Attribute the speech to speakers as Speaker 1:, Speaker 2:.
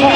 Speaker 1: 唱。